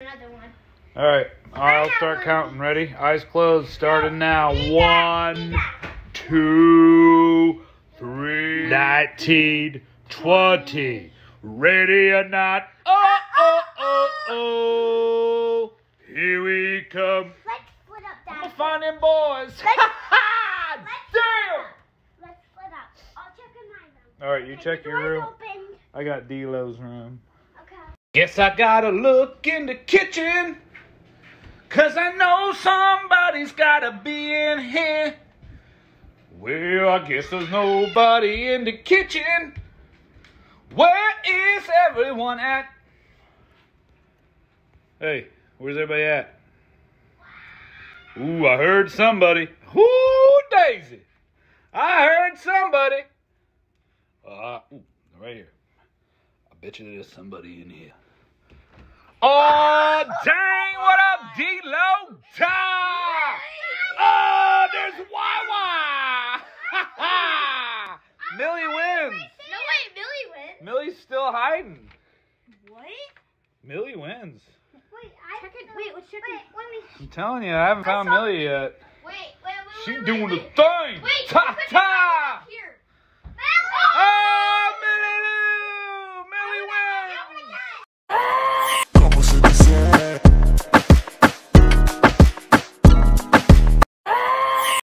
Another one. All right, I'll start counting. Ready? Eyes closed. Starting now. One, two, three, nineteen, twenty. Ready or not? Oh, oh, oh, oh. Here we come. Let's split up, I'm Dad. gonna find them boys. Let's- Damn! Let's split up. I'll check in my room. All right, you Okay, check your door's room. Open. I got D'Lo's room. Guess I gotta look in the kitchen. Cause I know somebody's gotta be in here. Well, I guess there's nobody in the kitchen. Where is everyone at? Hey, where's everybody at? Ooh, I heard somebody. Ooh, Daisy. I heard somebody. Uh, ooh, right here. I bet you there's somebody in here. Oh, dang, what up, D-Lo? Die! Oh, there's Wawa! Millie wins. No, wait, Millie wins. Millie's still hiding. What? Millie wins. Wait, I check it. Wait, let's check wait, Let me. I'm telling you, I haven't found saw- Millie yet. Wait, wait, wait. She wait, doing wait, the wait. thing. Wait, Ta ta!